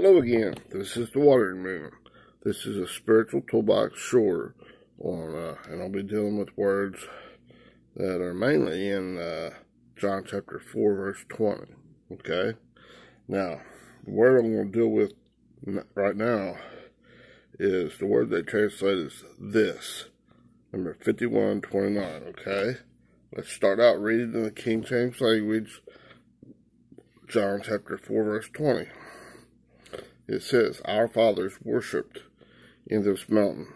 Hello again. This is the Watering Man. This is a spiritual toolbox short on, uh, and I'll be dealing with words that are mainly in uh, John chapter 4, verse 20. Okay? Now, the word I'm going to deal with right now is the word they translate this, number 5129. Okay? Let's start out reading in the King James language, John chapter 4, verse 20 it says, Our fathers worshipped in this mountain.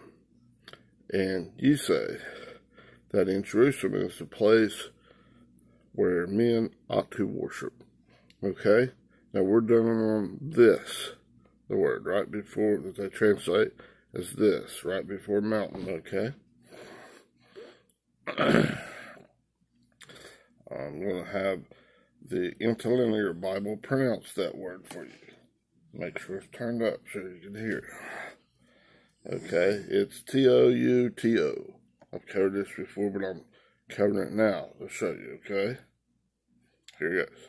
And you say that in Jerusalem is the place where men ought to worship. Okay? Now we're doing on this, the word, right before that they translate as this, right before mountain, okay? I'm going to have the interlinear Bible pronounce that word for you. Make sure it's turned up so you can hear. Okay, it's T-O-U-T-O. I've covered this before, but I'm covering it now to show you, okay? Here it goes.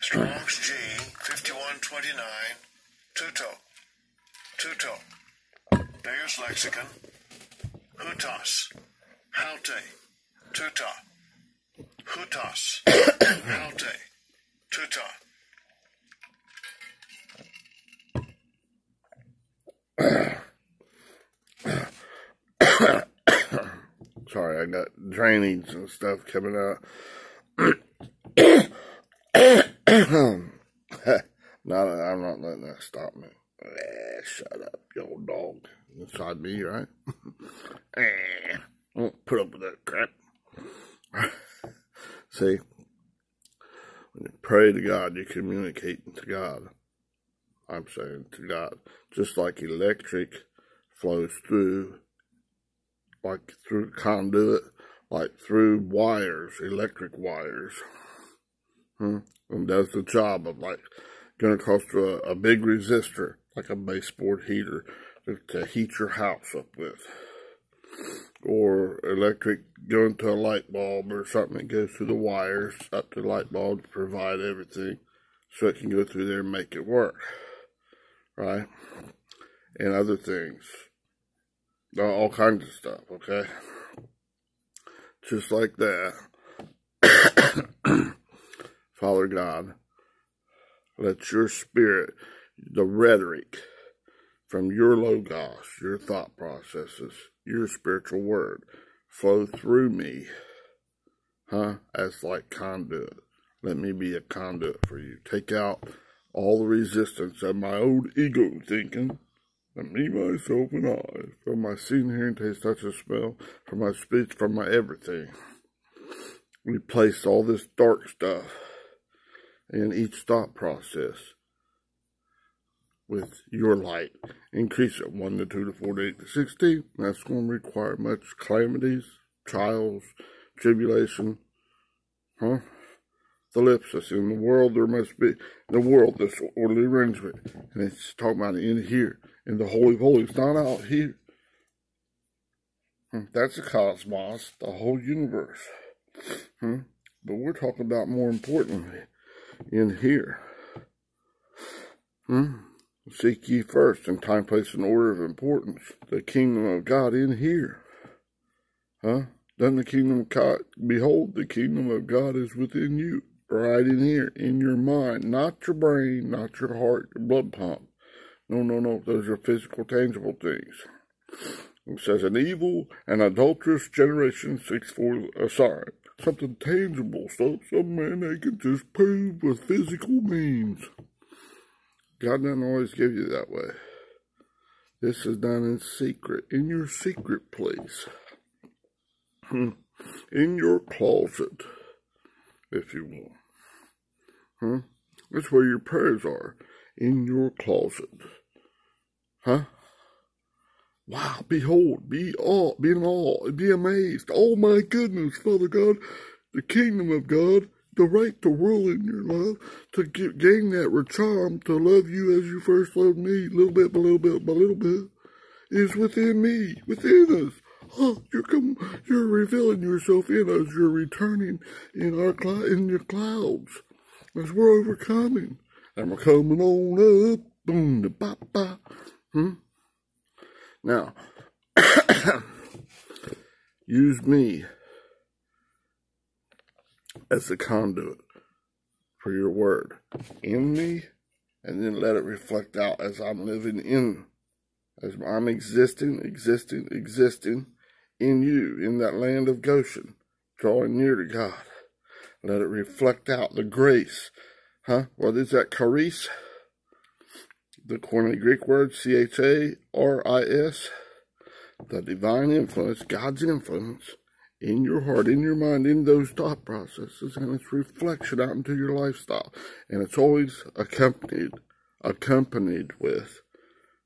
Strong's G, 5129, Tuto. Tuto. Deus Lexicon. Hutas. Haute. Tuta. Hutas. Haute. Tuta. Sorry, I got drainage and stuff coming out. not, I'm not letting that stop me. Eh, shut up, you old dog. Inside me, right? eh, I won't put up with that crap. See, when you pray to God, you're communicating to God. I'm saying to God, just like electric flows through, like through conduit, like through wires, electric wires, hmm? and does the job of like going across to a, a big resistor, like a baseboard heater, to, to heat your house up with. Or electric going to a light bulb or something that goes through the wires up to the light bulb to provide everything so it can go through there and make it work right? And other things. All kinds of stuff, okay? Just like that. Father God, let your spirit, the rhetoric from your logos, your thought processes, your spiritual word, flow through me, huh? As like conduit. Let me be a conduit for you. Take out all the resistance of my old ego thinking that me, myself, and I, from my seeing, hearing, taste, touch, and smell, from my speech, from my everything, replace all this dark stuff in each thought process with your light. Increase it 1 to 2 to 4 to 8 to 16. That's going to require much calamities, trials, tribulation, huh? The ellipsis. In the world, there must be, the world, this orderly arrangement. And it's talking about in here, in the Holy of Holies, not out here. Hmm, that's the cosmos, the whole universe. Hmm? But we're talking about more importantly, in here. Hmm? Seek ye first in time, place, and order of importance the kingdom of God in here. Huh? Then the kingdom of God, behold, the kingdom of God is within you right in here, in your mind, not your brain, not your heart, your blood pump. No, no, no, those are physical, tangible things. It says, an evil and adulterous generation seeks for a sign, something tangible, so some man they can just prove with physical means. God doesn't always give you that way. This is done in secret, in your secret place, hmm. in your closet if you will. Huh? That's where your prayers are, in your closet. Huh? Wow, behold, be awe, be in awe, be amazed. Oh my goodness, Father God, the kingdom of God, the right to rule in your love, to get, gain that charm, to love you as you first loved me, little bit by little bit by little bit, is within me, within us. Oh, you're come, you're revealing yourself in us. You're returning in our in your clouds as we're overcoming, and we're coming on up. Boom, da, ba, ba. Hmm? Now, use me as the conduit for your word in me, and then let it reflect out as I'm living in, as I'm existing, existing, existing in you, in that land of Goshen, drawing near to God. Let it reflect out the grace. Huh? What is that? Charis? The Koine Greek word, C H A R I S. The divine influence, God's influence in your heart, in your mind, in those thought processes, and its reflection out into your lifestyle. And it's always accompanied, accompanied with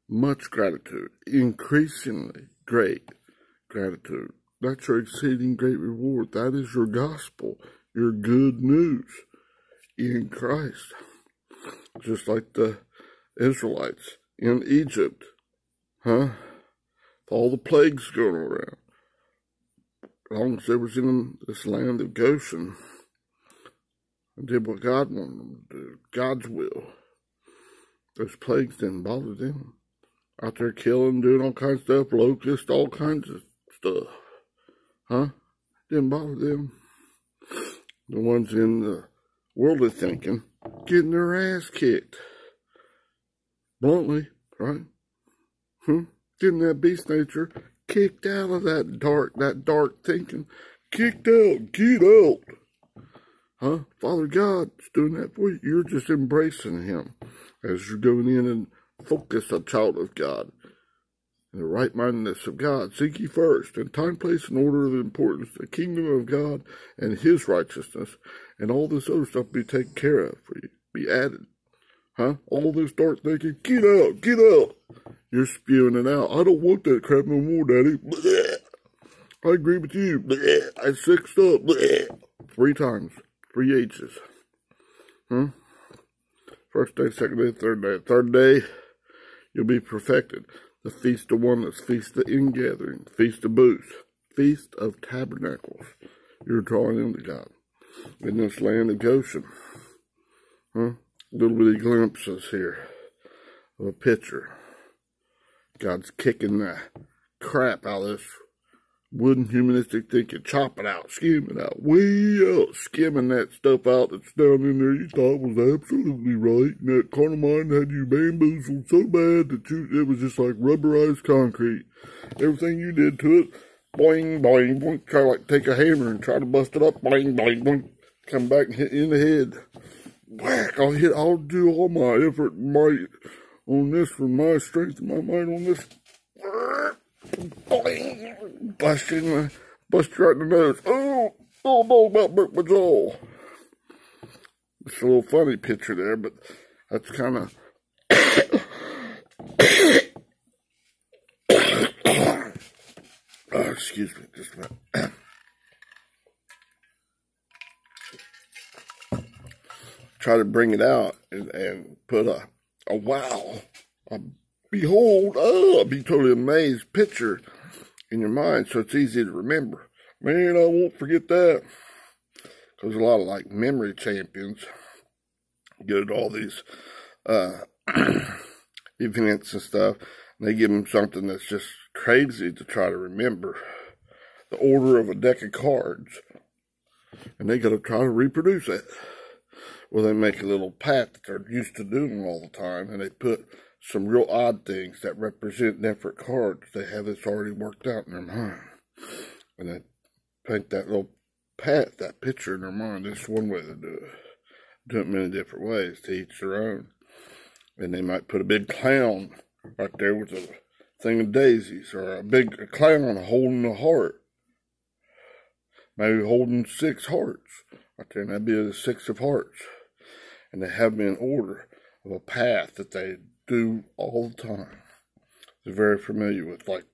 much gratitude, increasingly great gratitude. That's your exceeding great reward. That is your gospel, your good news in Christ. Just like the Israelites in Egypt, huh? All the plagues going around. As long as they was in this land of Goshen and did what God wanted them to do, God's will, those plagues didn't bother them. Out there killing, doing all kinds of stuff, locusts, all kinds of stuff. Huh? Didn't bother them. The ones in the world worldly thinking, getting their ass kicked. Bluntly, right? Hmm? Getting that beast nature kicked out of that dark, that dark thinking. Kicked out, get out. Huh? Father God's doing that for you. You're just embracing him as you're going in and focus a child of God and the right mindedness of God. Seek ye first, in time, place, and order of importance, the kingdom of God and his righteousness, and all this other stuff be taken care of for you, be added. Huh? All this dark thinking, get out, get out. You're spewing it out. I don't want that crap no more, Daddy. I agree with you. Blech. I sixed up. Three times. Three H's. Huh? First day, second day, third day. Third day, you'll be perfected. The Feast of Oneness, Feast of Ingathering, Feast of Booths, Feast of Tabernacles. You're drawing into God in this land of Goshen. Huh? Little bitty glimpses here of a picture. God's kicking the crap out of this wooden humanistic thinking. chopping it out, skimming out, way out, uh, skimming that stuff out that's down in there you thought was absolutely right. And that carnal mind had you bamboozled so bad that you, it was just like rubberized concrete. Everything you did to it, boing, boing, boing, try to like take a hammer and try to bust it up, boing, boing, boing, come back and hit you in the head. Whack, I'll hit, I'll do all my effort might on this for my strength and my might on this. Boing, bust you, in the, bust you right in the nose. Oh, oh no, about broke my jaw. It's a little funny picture there, but that's kind of. oh, excuse me, just a minute. Try to bring it out and, and put a, a wow, a behold, oh, be totally amazed picture in your mind so it's easy to remember. Man, I won't forget that. Because a lot of like memory champions go to all these uh, events and stuff, and they give them something that's just crazy to try to remember. The order of a deck of cards. And they got to try to reproduce that. Well, they make a little pat that they're used to doing all the time, and they put some real odd things that represent different cards. They have this already worked out in their mind. And they paint that little path, that picture in their mind. That's one way to do it. Do it many different ways to each their own. And they might put a big clown right there with a thing of daisies, or a big a clown holding a heart. Maybe holding six hearts. Right there, and that'd be the six of hearts. And they have them in order of a path that they do all the time. They're very familiar with like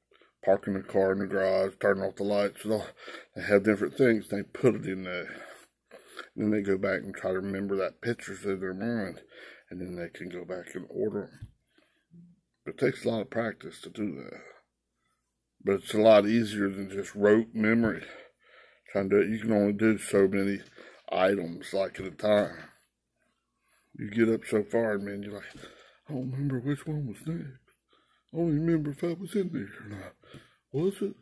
parking the car in the garage, turning off the lights. They have different things. They put it in there. Then they go back and try to remember that pictures in their mind. And then they can go back and order them. It takes a lot of practice to do that. But it's a lot easier than just rote memory. Trying to do it, you can only do so many items like at a time. you get up so far, and man, you're like, I don't remember which one was next. I don't even remember if I was in there or not. Was it?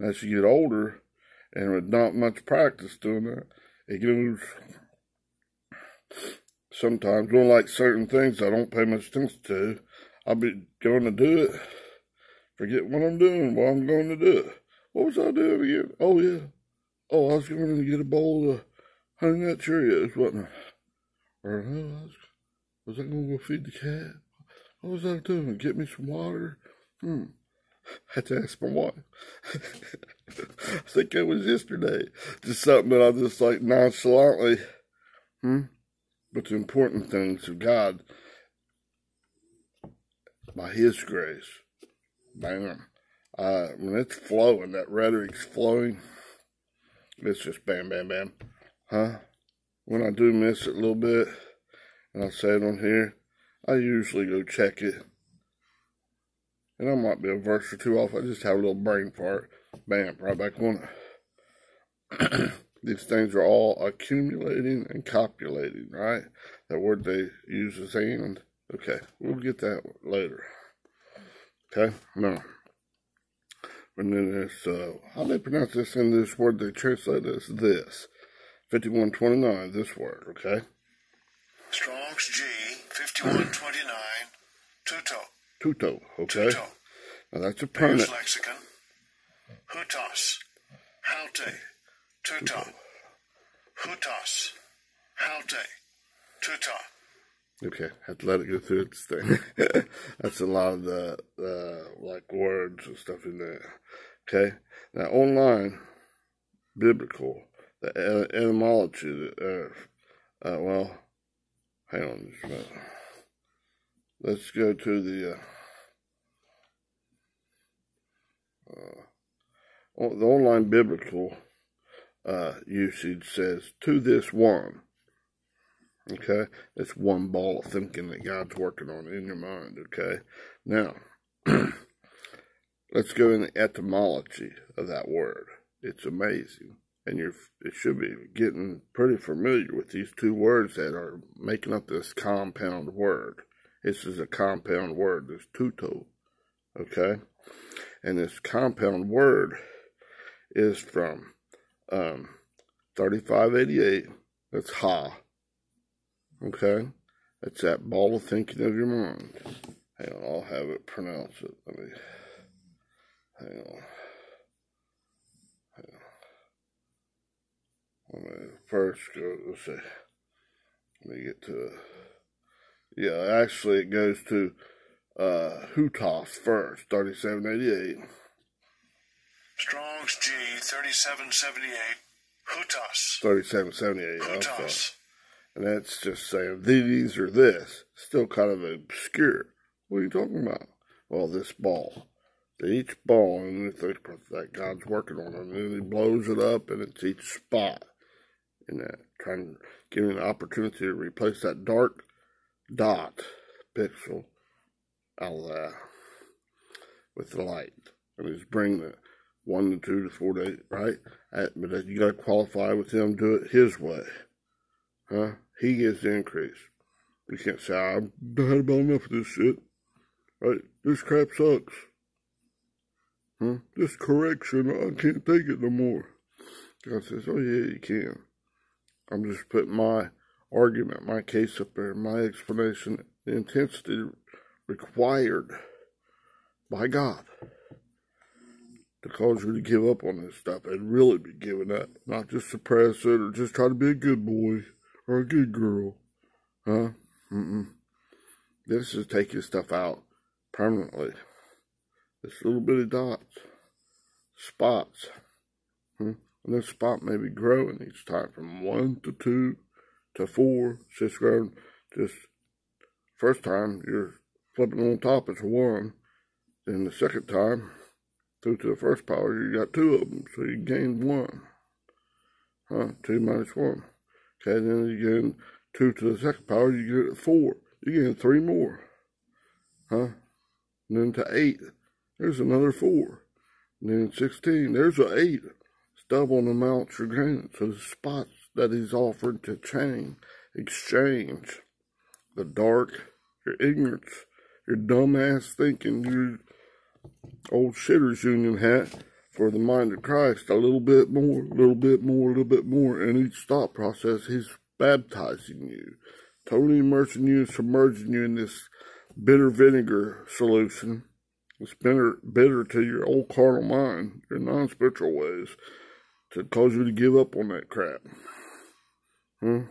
As you get older, and with not much practice doing that, it goes. Sometimes, when like certain things I don't pay much attention to, I'll be going to do it, forget what I'm doing while I'm going to do it. What was I doing again? Oh, yeah. Oh, I was going to get a bowl of honey nut Cheerios, wasn't I? Or no, I was, was I to go feed the cat? What was I doing? Get me some water? Hmm. I had to ask my wife. I think it was yesterday. Just something that I just like nonchalantly. Hmm. But the important things of God, by His grace, bam. Uh, when it's flowing, that rhetoric's flowing. It's just bam, bam, bam. Huh? When I do miss it a little bit, and I say it on here, I usually go check it. And I might be a verse or two off. I just have a little brain fart. Bam, right back on it. These things are all accumulating and copulating, right? That word they use is and. Okay, we'll get that later. Okay, now. And then it's, uh, how they pronounce this in this word they translate as this. 5129, this word, okay? Strong's G, 5129, tuto. Tuto, okay? Tuto. Now that's a permanent. lexicon. Hutos. Haute. Tuto. Hutos. Haute. Tuto. Okay, have to let it go through its thing. That's a lot of the uh, like words and stuff in there. Okay, now online, biblical, the etymology. Uh, uh, well, hang on just a minute. Let's go to the uh, uh, the online biblical uh, usage says to this one Okay? It's one ball of thinking that God's working on in your mind. Okay? Now, let's go in the etymology of that word. It's amazing. And it should be getting pretty familiar with these two words that are making up this compound word. This is a compound word, this tuto. Okay? And this compound word is from um, 3588. That's ha Okay? It's that ball of thinking of your mind. Hang on, I'll have it pronounce it. Let me, hang on. Me first go, let's see. Let me get to, yeah, actually it goes to uh, Hutos first, 3788. Strong's G, 3778. Hutos. 3778. Hutos. And that's just saying these or this. Still kind of obscure. What are you talking about? Well, this ball. Each ball, and that God's working on it, and then he blows it up, and it's each spot in that, trying you an opportunity to replace that dark dot pixel out of with the light. And he's bringing it one to two to four days, right? But you got to qualify with him, do it his way. Huh? he gets the increase. You can't say, I've had about enough of this shit. Right? This crap sucks. Huh? This correction, I can't take it no more. God says, oh yeah, you can. I'm just putting my argument, my case up there, my explanation, the intensity required by God to cause you to give up on this stuff and really be giving up, not just suppress it or just try to be a good boy or a good girl. Huh? Mm-mm. This is taking stuff out permanently. This little bitty dots, spots. Hmm? And this spot may be growing each time from one to two to four. It's just growing. Just first time you're flipping on top, it's one. Then the second time, through to the first power, you got two of them. So you gained one. Huh? Two minus one. Okay, then you get two to the second power, you get four. You get three more. Huh? And then to eight, there's another four. And then 16, there's an eight. Double the amount you're gaining. So the spots that he's offered to change, exchange the dark, your ignorance, your dumbass thinking, your old shitters union hat for the mind of Christ a little bit more, a little bit more, a little bit more. And each thought process, He's baptizing you, totally immersing you, submerging you in this bitter vinegar solution. It's bitter, bitter to your old carnal mind, your non spiritual ways, to cause you to give up on that crap. Hmm?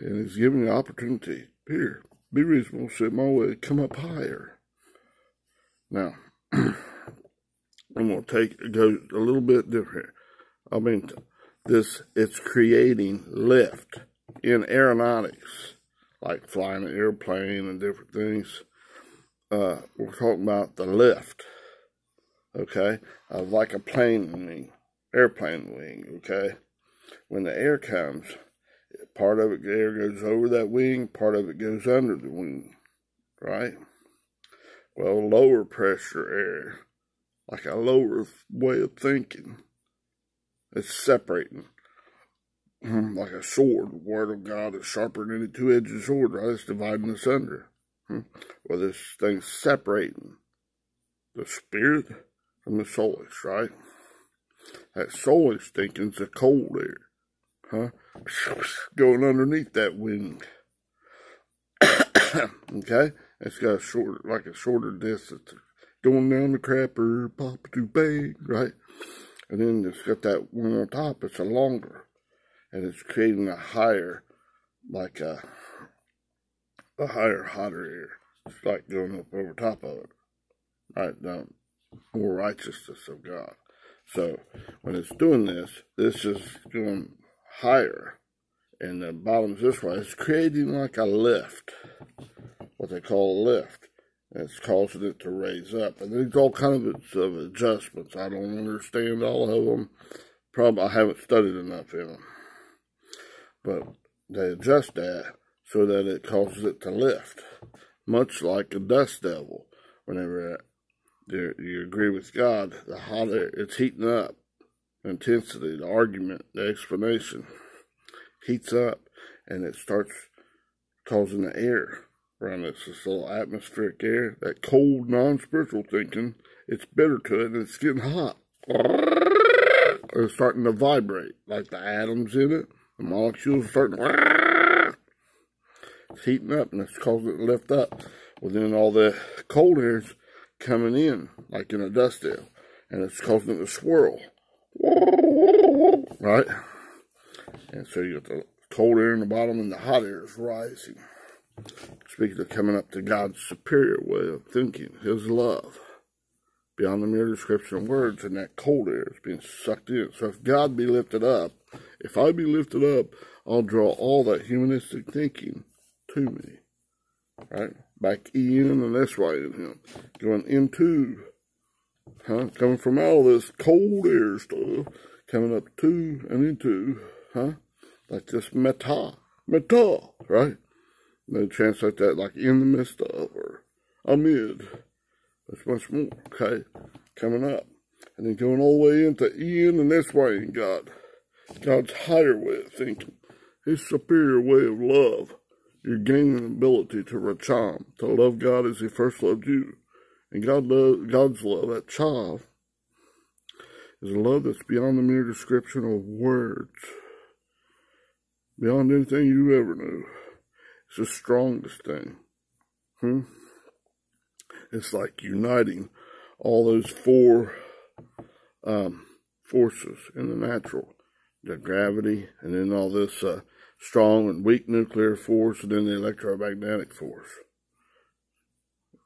And it's giving you opportunity. Here, be reasonable, sit my way, come up higher. Now, I'm going to take, go a little bit different. I mean, this, it's creating lift in aeronautics, like flying an airplane and different things. Uh, we're talking about the lift, okay, of like a plane wing, airplane wing, okay. When the air comes, part of it air goes over that wing, part of it goes under the wing, right? Well, lower pressure air, like a lower way of thinking, it's separating. Hmm, like a sword, word of God is sharper than a two-edged sword, right? It's dividing us under. Hmm. Well, this thing's separating the spirit from the soulish, right? That soulish thinking's the cold air, huh? Going underneath that wing. okay? It's got a short, like a shorter distance. Going down the crapper, pop to bang, right? And then it's got that one on top, it's a longer. And it's creating a higher, like a, a higher, hotter air. It's like going up over top of it. Right down, more righteousness of God. So when it's doing this, this is going higher. And the bottom's this way. It's creating like a lift what they call a lift. It's causing it to raise up. And there's all kinds of, of adjustments. I don't understand all of them. Probably I haven't studied enough in them. But they adjust that so that it causes it to lift. Much like a dust devil. Whenever you, agree with God, the hotter it's heating up. Intensity, the argument, the explanation heats up and it starts causing the air around this, this little atmospheric air, that cold, non-spiritual thinking, it's bitter to it and it's getting hot. It's starting to vibrate, like the atoms in it, the molecules are starting to, it's heating up and it's causing it to lift up. Well, then all the cold air's coming in, like in a dust devil, and it's causing it to swirl. Right? And so you got the cold air in the bottom and the hot air is rising. Speaking of coming up to God's superior way of thinking, His love, beyond the mere description of words, and that cold air is being sucked in. So if God be lifted up, if I be lifted up, I'll draw all that humanistic thinking to me. Right? Back in and that's way in Him. Going into, huh? Coming from all this cold air stuff, coming up to and into, huh? Like this meta, meta, right? They translate that like in the midst of or amid. That's much more, okay? Coming up. And then going all the way into in and that's way in God. God's higher way of thinking. His superior way of love. You're gaining ability to racham, to love God as he first loved you. And God love, God's love, that chav, is a love that's beyond the mere description of words. Beyond anything you ever knew. It's the strongest thing. Hmm? It's like uniting all those four um, forces in the natural. The gravity, and then all this uh, strong and weak nuclear force, and then the electromagnetic force.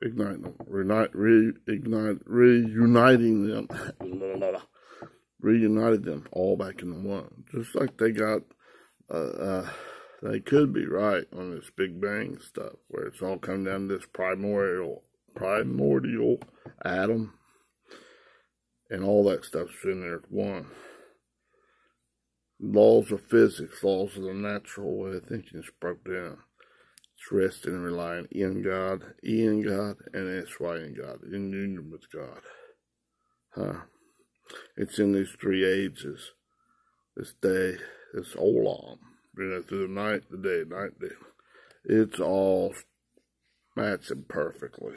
Ignite them, reunite, reignite, reuniting them, reunited them all back in one. Just like they got uh, uh, they could be right on this Big Bang stuff, where it's all come down to this primordial, primordial atom, and all that stuff's in there at one. Laws of physics, laws of the natural way of thinking is broke down. It's resting and relying in God, in God, and that's why in God, in union with God. Huh? It's in these three ages, this day, this olam You know, through the night, the day, night, day. It's all matching perfectly.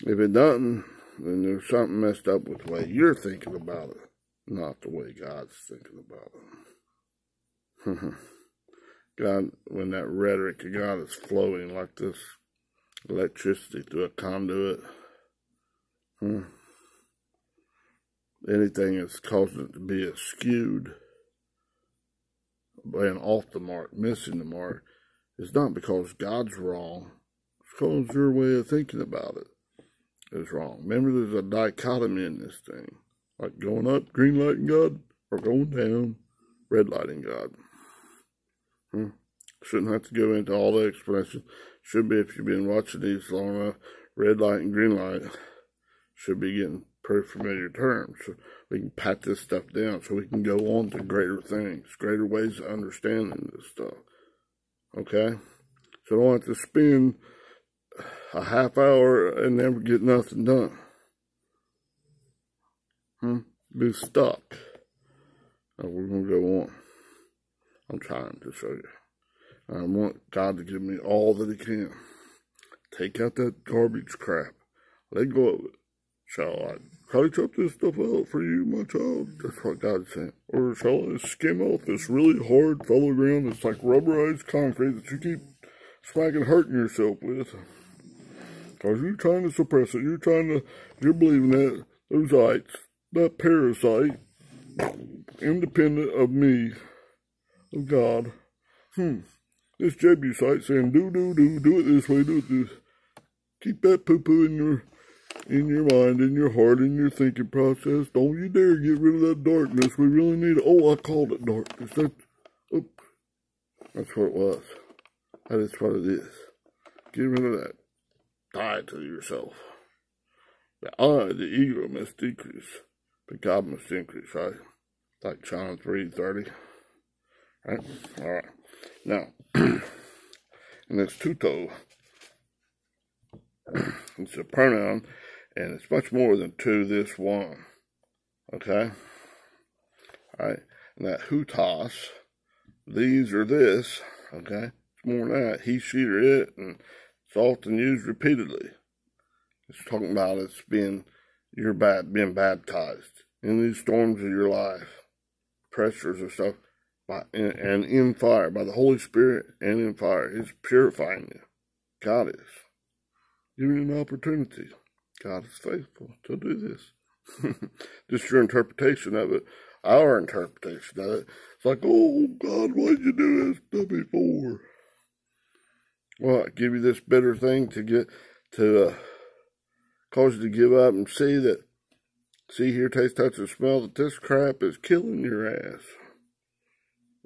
If it doesn't, then there's something messed up with the way you're thinking about it, not the way God's thinking about it. God, when that rhetoric of God is flowing like this electricity through a conduit, hmm, anything that's causing it to be skewed, and off the mark, missing the mark, is not because God's wrong. It's because your way of thinking about it is wrong. Remember, there's a dichotomy in this thing. Like going up, green lighting God, or going down, red lighting God. Hmm. Shouldn't have to go into all the explanation. Should be, if you've been watching these long enough, red light and green light should be getting pretty familiar terms. So we can pat this stuff down so we can go on to greater things, greater ways of understanding this stuff. Okay? So I don't have to spend a half hour and never get nothing done. Hmm? Be stuck. And we're going to go on. I'm trying to show you. I want God to give me all that He can. Take out that garbage crap. Let go of it. Shall I cut up this stuff out for you, my child? That's what God's saying. Or shall I skim off this really hard fellow ground that's like rubberized concrete that you keep smacking hurting yourself with? Because you're trying to suppress it. You're trying to, you're believing that those ites, that parasite, independent of me, of God, hmm, this Jebusite saying, do, do, do, do it this way, do it this. Keep that poo-poo in your in your mind, in your heart, in your thinking process. Don't you dare get rid of that darkness. We really need it. Oh, I called it darkness. That, oops. That's what it was. That is what it is. Get rid of that. Die to yourself. The I, the ego, must decrease, but God must increase, right? Like John 3 30. Right? All right. Now, in this tuto, it's a pronoun and it's much more than two, this one. Okay? Alright? And that hutas, these or this, okay? It's more than that. He, she, or it, and it's often used repeatedly. It's talking about it's being, you're bad, being baptized in these storms of your life, pressures and stuff, by, and, and in fire, by the Holy Spirit and in fire. He's purifying you. God is. Giving you an opportunity. God is faithful to do this. Just your interpretation of it, our interpretation of it. It's like, oh God, why'd you do this to me for? Well, I give you this bitter thing to get to uh, cause you to give up and see that, see, hear, taste, touch, and smell that this crap is killing your ass.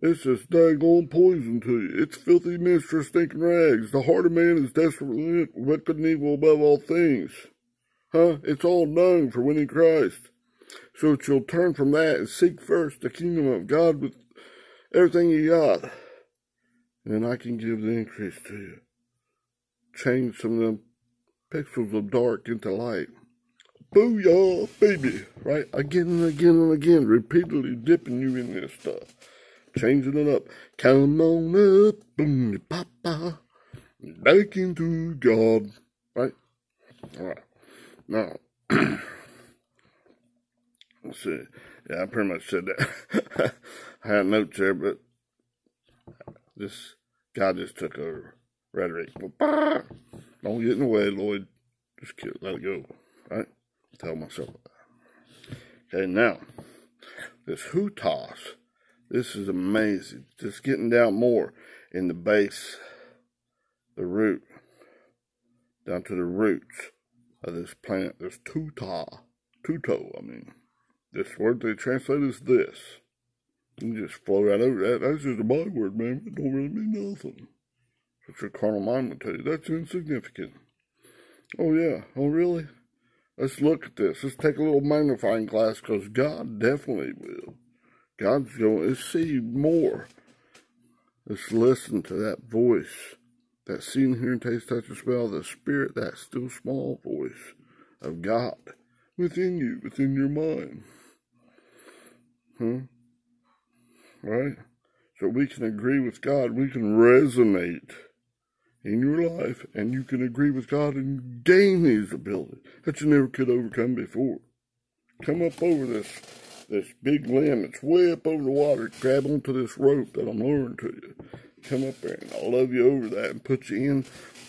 It's just daggone poison to you. It's filthy mistress stinking rags. The heart of man is desperately wicked and evil above all things. Huh? It's all known for winning Christ. So that you'll turn from that and seek first the kingdom of God with everything you got. And I can give the increase to you. Change some of them pixels of dark into light. Booyah, baby. Right? Again and again and again, repeatedly dipping you in this stuff. Changing it up. Come on up, boom, papa. Back into God. Right? All right. Now, let's see. Yeah, I pretty much said that. I had notes there, but this guy just took over rhetoric. Well, don't get in the way, Lloyd. Just kill, let it go. Right? Tell myself that. Okay, now, this hutas, this is amazing. Just getting down more in the base, the root, down to the roots of this plant, this tuta, tuto, I mean. This word they translate as this. You just flow right over that. That's just a byword, man. It don't really mean nothing. But your carnal mind would tell you that's insignificant. Oh, yeah. Oh, really? Let's look at this. Let's take a little magnifying glass because God definitely will. God's going to see more. Let's listen to that voice that seeing, hear, and taste, touch, and smell the Spirit, that still small voice of God within you, within your mind. Huh? Right? so we can agree with God. We can resonate in your life and you can agree with God and gain these abilities that you never could overcome before. Come up over this this big limb. It's way up over the water. Grab onto this rope that I'm lowering to you. Come up there and I'll love you over that and put you in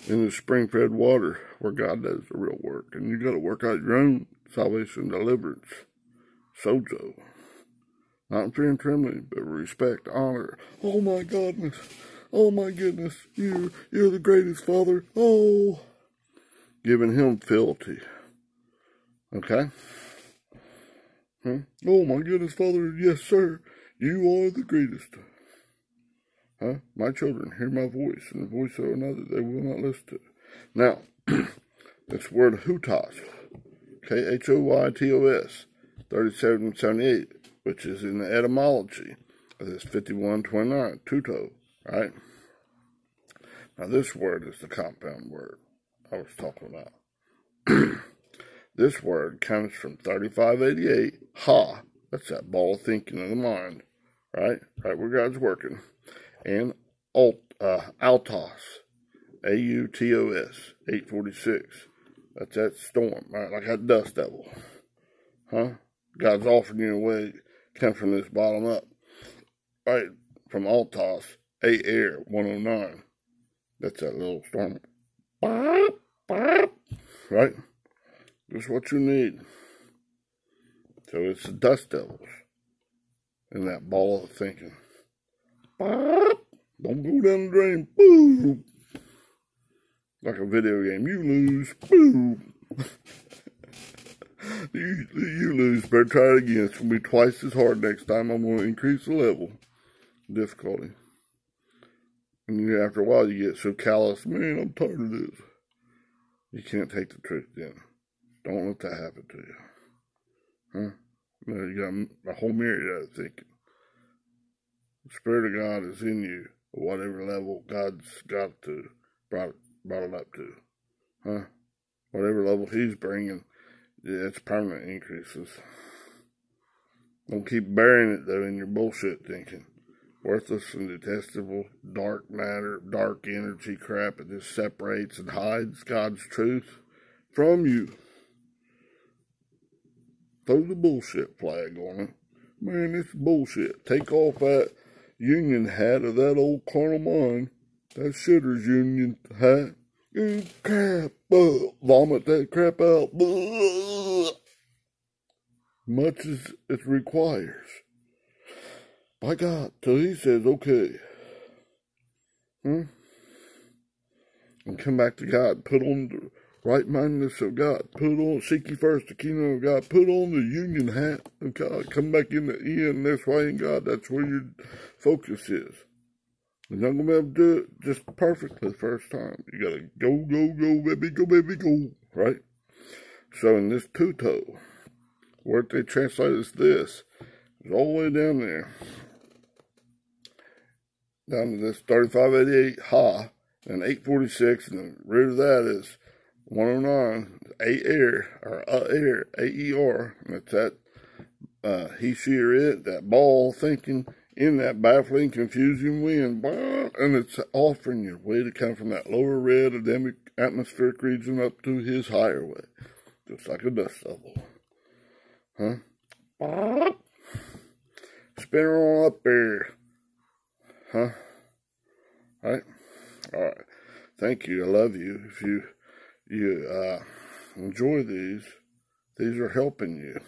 in the spring fed water where God does the real work. And you got to work out your own salvation deliverance. Sozo. Not in fear and trembling, but respect, honor. Oh my goodness. Oh my goodness. You, you're the greatest father. Oh. Giving him fealty. Okay? Huh? Oh my goodness, Father, yes, sir. You are the greatest. Huh? My children hear my voice, and the voice of another they will not listen to. Now, this word hutos, K H O Y T O S, 3778, which is in the etymology of this 5129, tuto, right? Now, this word is the compound word I was talking about. this word comes from 3588, ha, that's that ball of thinking of the mind, right? Right where God's working and alt, uh, Autos, A-U-T-O-S, 846. That's that storm, right? Like that dust devil. Huh? God's offering you a way come from this bottom up. Right? From Altos, A Air 109. That's that little storm. Right? Just what you need. So it's the dust devils in that ball of thinking. Don't go down the drain. Boom. Like a video game. You lose. Boom. you, you lose. Better try it again. It's going to be twice as hard next time. I'm going to increase the level. Difficulty. And after a while, you get so callous. Man, I'm tired of this. You can't take the truth then. Don't let that happen to you. Huh? You got a whole myriad of thinking. The Spirit of God is in you, whatever level God's got to brought brought it up to, huh? Whatever level He's bringing, yeah, it's permanent increases. Don't keep burying it though in your bullshit thinking. Worthless and detestable, dark matter, dark energy crap. It just separates and hides God's truth from you. Throw the bullshit flag on it. Man, it's bullshit. Take off that union hat of that old carnal mind, that shitter's union hat. You crap, uh, vomit that crap out, much as it requires. By God, till he says, okay. Hmm? And come back to God. Put on the right mindedness of God. Put on, seek ye first the kingdom of God. Put on the union hat of God. Come back in the end. That's why in God, that's where your focus is. You're not going to be able to do it just perfectly the first time. You got to go, go, go, baby, go, baby, go. Right? So in this tuto, what they translate is this, it's all the way down there. Down to this 3588 ha and 846, and the root of that is 109, A air, or uh, air, A E R. That's that uh, he, she, or it, that ball thinking in that baffling, confusing wind. And it's offering you a way to come from that lower red atmospheric region up to his higher way. Just like a dust devil. Huh? Spin on up there. Huh? All right? All right. Thank you. I love you. If you you uh, enjoy these, these are helping you.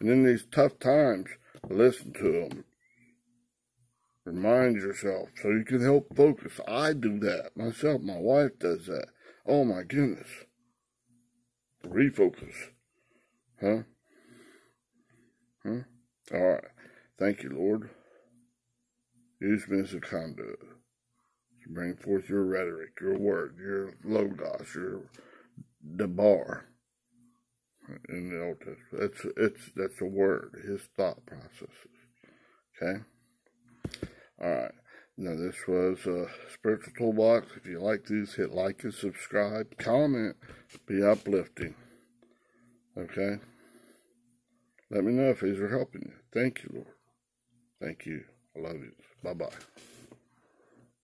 And in these tough times, listen to them. Remind yourself so you can help focus. I do that myself. My wife does that. Oh my goodness. Refocus. Huh? Huh? All right. Thank you, Lord. Use me as a to bring forth your rhetoric, your word, your logos, your debar in the Old Testament. It's it's that's a word, his thought processes. Okay? Alright. Now this was a spiritual toolbox. If you like these, hit like and subscribe. Comment. Be uplifting. Okay? Let me know if these are helping you. Thank you, Lord. Thank you. I love you. Bye bye.